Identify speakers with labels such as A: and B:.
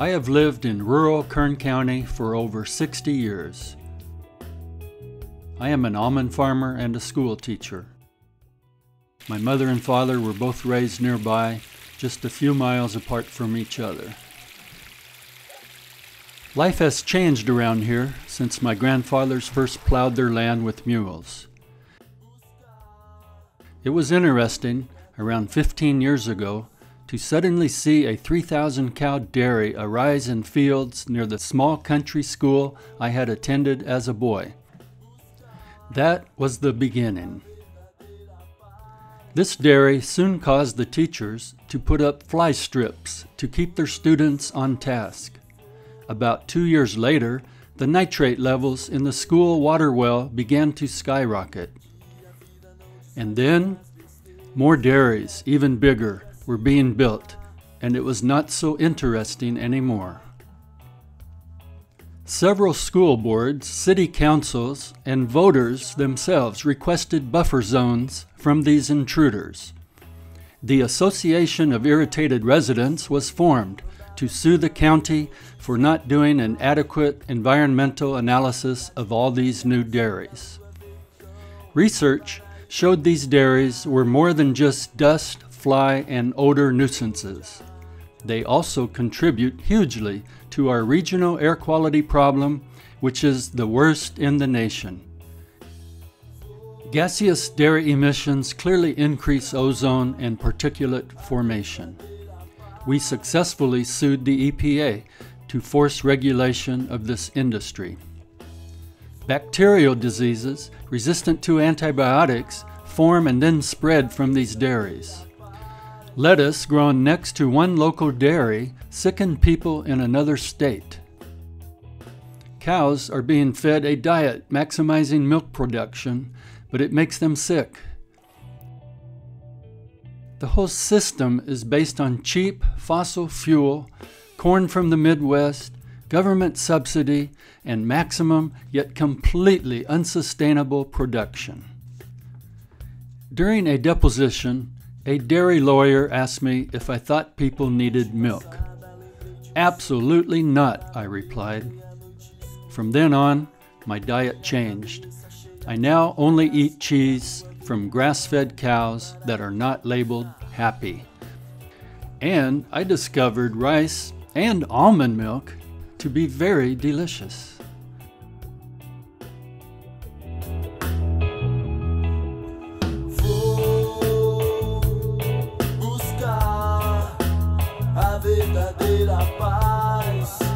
A: I have lived in rural Kern County for over 60 years. I am an almond farmer and a school teacher. My mother and father were both raised nearby, just a few miles apart from each other. Life has changed around here since my grandfathers first plowed their land with mules. It was interesting, around 15 years ago, to suddenly see a 3,000 cow dairy arise in fields near the small country school I had attended as a boy. That was the beginning. This dairy soon caused the teachers to put up fly strips to keep their students on task. About two years later, the nitrate levels in the school water well began to skyrocket. And then, more dairies, even bigger, were being built, and it was not so interesting anymore. Several school boards, city councils, and voters themselves requested buffer zones from these intruders. The Association of Irritated Residents was formed to sue the county for not doing an adequate environmental analysis of all these new dairies. Research showed these dairies were more than just dust, fly, and odor nuisances. They also contribute hugely to our regional air quality problem, which is the worst in the nation. Gaseous dairy emissions clearly increase ozone and particulate formation. We successfully sued the EPA to force regulation of this industry. Bacterial diseases resistant to antibiotics form and then spread from these dairies. Lettuce grown next to one local dairy sickened people in another state. Cows are being fed a diet maximizing milk production, but it makes them sick. The whole system is based on cheap fossil fuel, corn from the Midwest, government subsidy, and maximum yet completely unsustainable production. During a deposition, a dairy lawyer asked me if I thought people needed milk. Absolutely not, I replied. From then on, my diet changed. I now only eat cheese from grass fed cows that are not labeled happy. And I discovered rice and almond milk to be very delicious.
B: Paz.